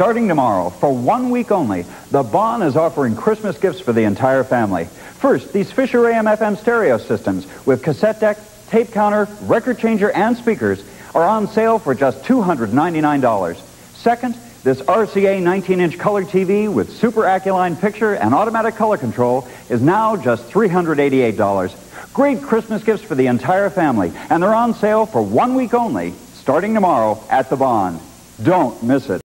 Starting tomorrow, for one week only, the Bon is offering Christmas gifts for the entire family. First, these Fisher AM-FM stereo systems with cassette deck, tape counter, record changer, and speakers are on sale for just $299. Second, this RCA 19-inch color TV with super AccuLine picture and automatic color control is now just $388. Great Christmas gifts for the entire family, and they're on sale for one week only, starting tomorrow at the Bon. Don't miss it.